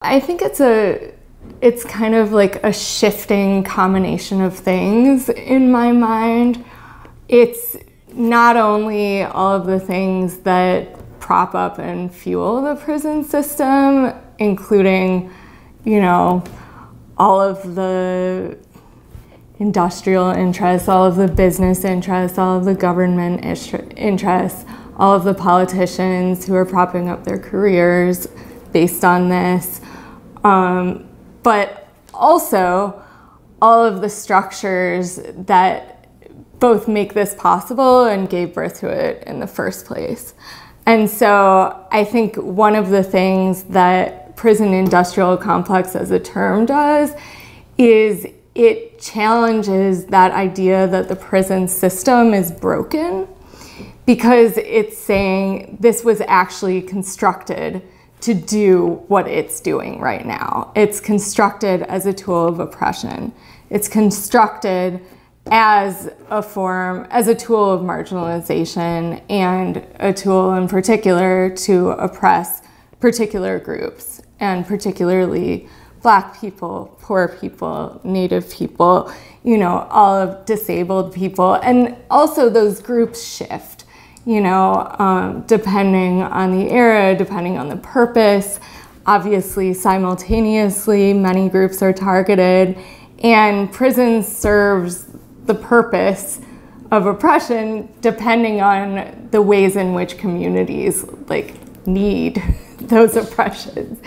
I think it's a it's kind of like a shifting combination of things in my mind. It's not only all of the things that prop up and fuel the prison system, including, you know, all of the industrial interests, all of the business interests, all of the government interests, all of the politicians who are propping up their careers based on this. Um, but also all of the structures that both make this possible and gave birth to it in the first place. And so I think one of the things that prison industrial complex as a term does is it challenges that idea that the prison system is broken because it's saying this was actually constructed to do what it's doing right now. It's constructed as a tool of oppression. It's constructed as a form, as a tool of marginalization and a tool in particular to oppress particular groups and particularly black people, poor people, native people, you know, all of disabled people. And also those groups shift you know, um, depending on the era, depending on the purpose. Obviously, simultaneously, many groups are targeted, and prison serves the purpose of oppression depending on the ways in which communities like need those oppressions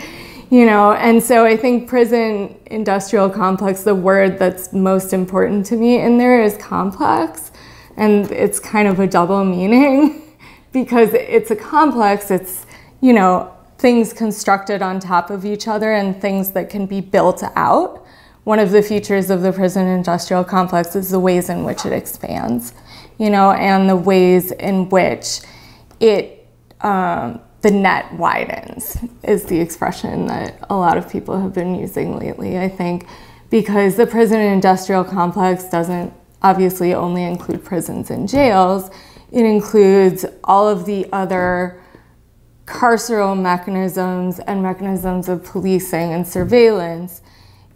you know and so i think prison industrial complex the word that's most important to me in there is complex and it's kind of a double meaning because it's a complex, it's, you know, things constructed on top of each other and things that can be built out. One of the features of the prison industrial complex is the ways in which it expands, you know, and the ways in which it, um, the net widens is the expression that a lot of people have been using lately, I think, because the prison industrial complex doesn't obviously only include prisons and jails. It includes all of the other carceral mechanisms and mechanisms of policing and surveillance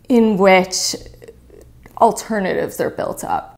in which alternatives are built up.